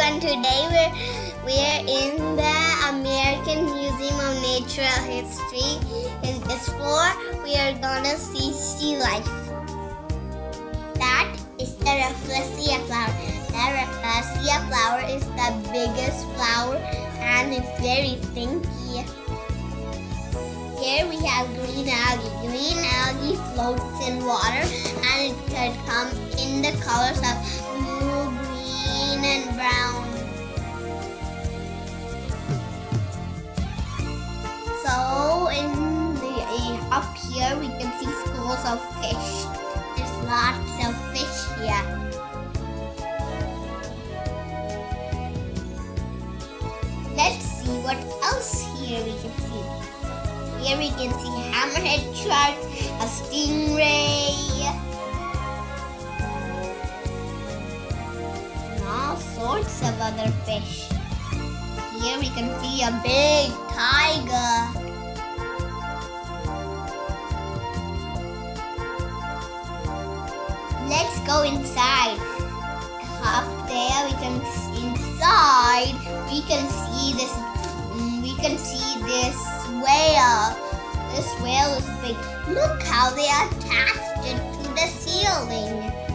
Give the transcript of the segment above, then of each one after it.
everyone. Today we're we're in the American Museum of Natural History. In this floor, we are gonna see sea life. That is the Rafflesia flower. The Rafflesia flower is the biggest flower and it's very stinky. Here we have green algae. Green algae floats in water and it could come in the colors of of fish. There's lots of fish here. Let's see what else here we can see. Here we can see hammerhead sharks, a stingray, and all sorts of other fish. Here we can see a big tiger. Let's go inside. Up there we can inside we can see this mm, we can see this whale. This whale is big. Look how they are attached it to the ceiling.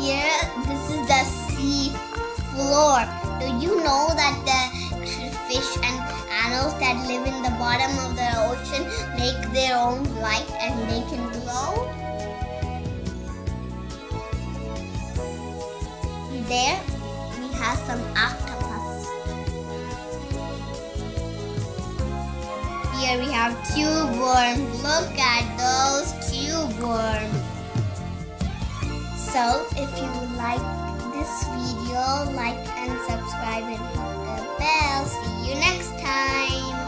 Here, this is the sea floor. Do you know that the fish and animals that live in the bottom of the ocean make their own light and they can glow? There, we have some octopus. here we have tube worms. Look at those tube worms. So if you like this video, like and subscribe and hit the bell. See you next time.